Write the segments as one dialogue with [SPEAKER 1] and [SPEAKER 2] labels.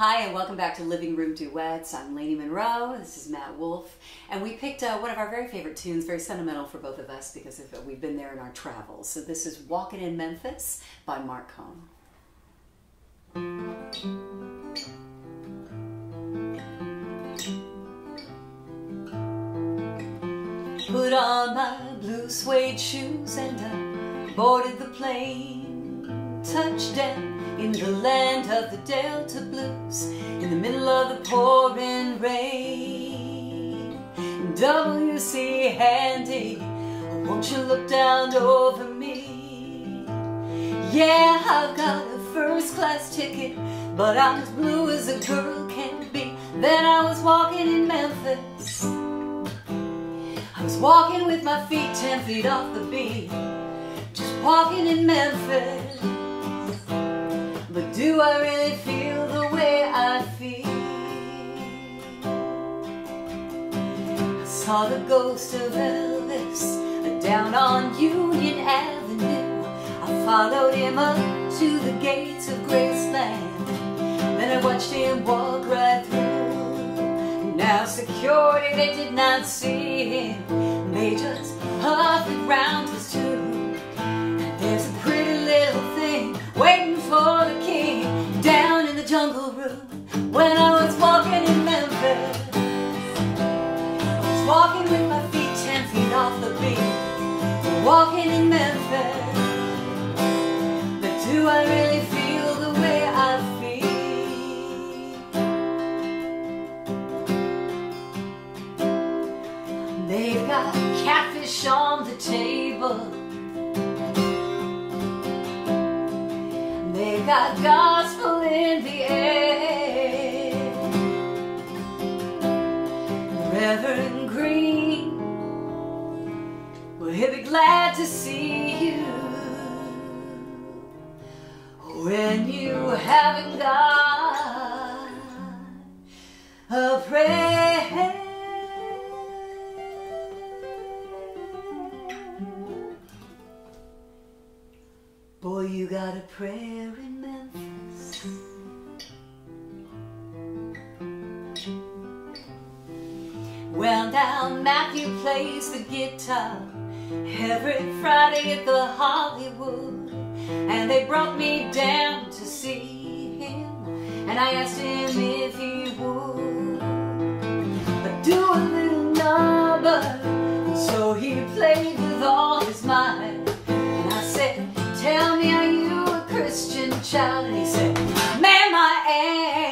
[SPEAKER 1] Hi, and welcome back to Living Room Duets. I'm Lainie Munro. This is Matt Wolf. And we picked uh, one of our very favorite tunes, very sentimental for both of us because of, uh, we've been there in our travels. So this is Walking in Memphis by Marc Cohn. Put on my blue suede shoes and I boarded the plane. Touchdown in the land of the Delta Blues, in the middle of the pouring rain. W.C. Handy, won't you look down over me? Yeah, I've got a first class ticket, but I'm as blue as a girl can be. Then I was walking in Memphis. I was walking with my feet ten feet off the beat, just walking in Memphis. Do I really feel the way I feel? I saw the ghost of Elvis down on Union Avenue. I followed him up to the gates of Graceland. Then I watched him walk right through. Now security, they did not see him. They just huffed around his walking with my feet ten feet off the beat, walking in Memphis. But do I really feel the way I feel? They've got catfish on the table. They got gospel Boy, you got a prayer in Memphis. Well, now Matthew plays the guitar every Friday at the Hollywood. And they brought me down to see him. And I asked him if he would child? And he said, Ma'am, I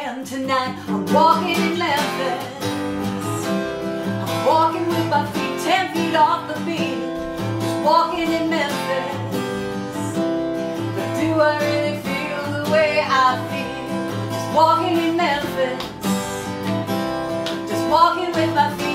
[SPEAKER 1] am tonight. I'm walking in Memphis. I'm walking with my feet ten feet off the beat. Just walking in Memphis. But do I really feel the way I feel? Just walking in Memphis. Just walking with my feet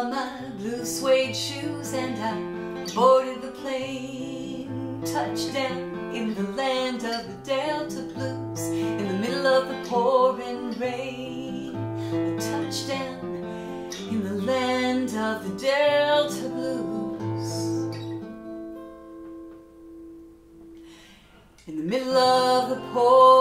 [SPEAKER 1] on my blue suede shoes and I boarded the plane. Touchdown in the land of the Delta Blues, in the middle of the pouring rain. A touchdown in the land of the Delta Blues. In the middle of the pouring